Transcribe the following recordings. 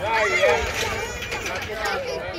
Ai, ai.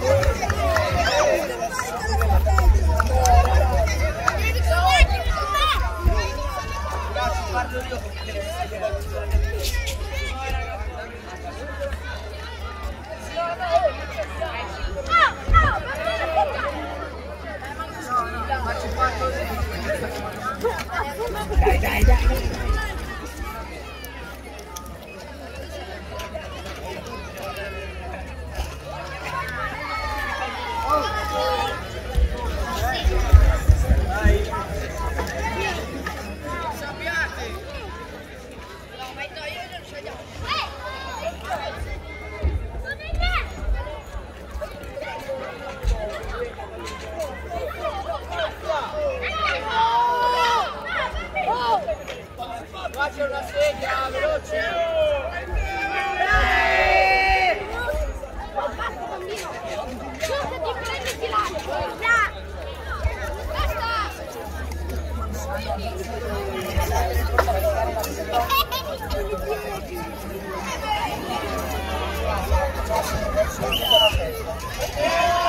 Abita? Parlo io. Dai, dai!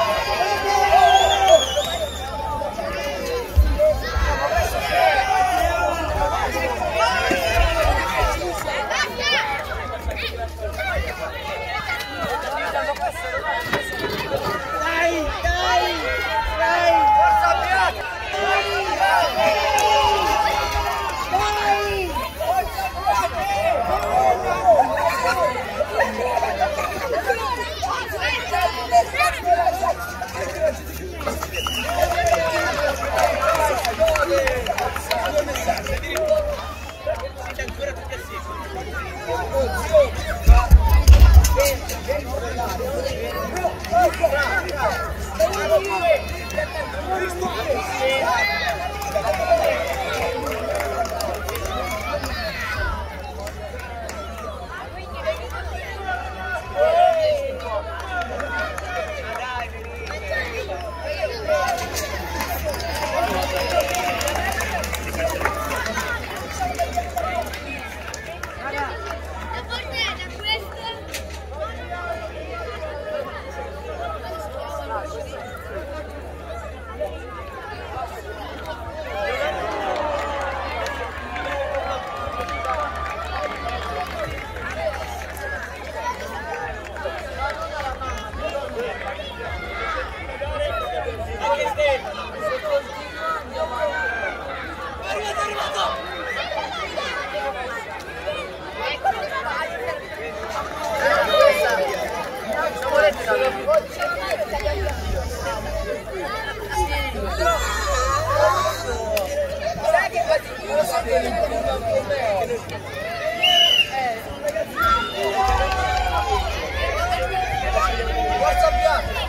WhatsApp